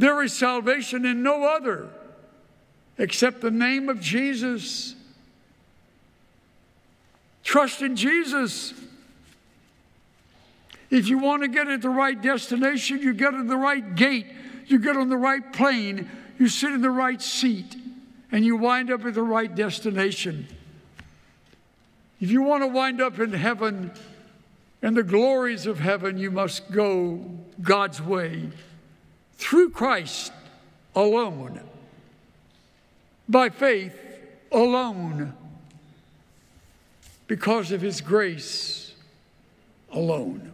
There is salvation in no other except the name of Jesus. Trust in Jesus. If you want to get at the right destination, you get in the right gate, you get on the right plane, you sit in the right seat, and you wind up at the right destination. If you want to wind up in heaven and the glories of heaven, you must go God's way through Christ alone, by faith alone, because of his grace alone.